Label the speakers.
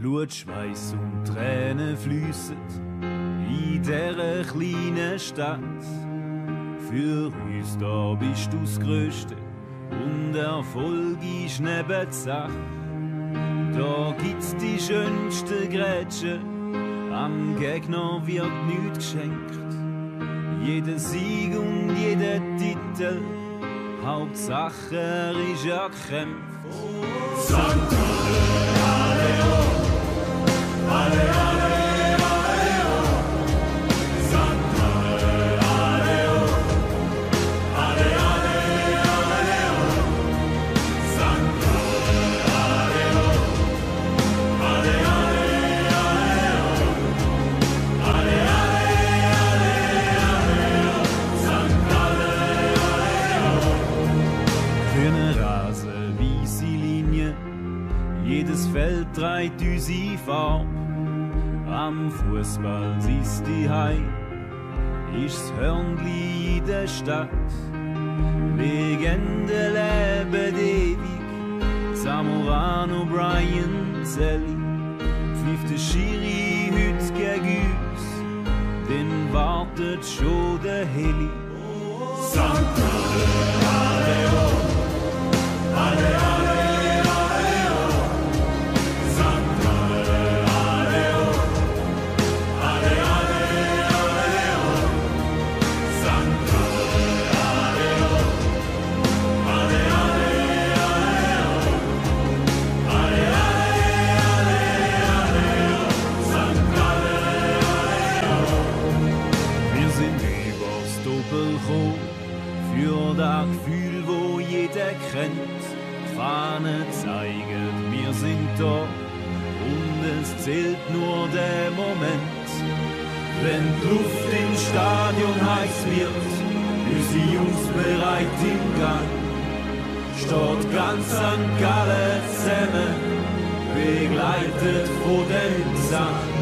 Speaker 1: Blut, Schweiß und Tränen fließen in dieser kleinen Stadt. Für uns da bist du das Größte und Erfolg ist neben Sache. Da gibt's die schönste Grätsche, am Gegner wird nichts geschenkt. Jeder Sieg und jeder Titel, Hauptsache er ist erkämpft. Santa Ale, Hallelujah. Feld trägt unsere Farbe. Am Fußball siehst die Hei, ist's Hörnli in der Stadt. Legende leben ewig, Samurano, Brian, Sally. Pfeift Schiri heute gegen uns, dann wartet schon der Heli. Santa, alle, kennt. Fahne zeigen, wir sind da und es zählt nur der Moment. Wenn die Luft im Stadion heiß wird, unsere Jungs bereit im Gang. Steht ganz an Galle zusammen, begleitet von dem Sang. Sang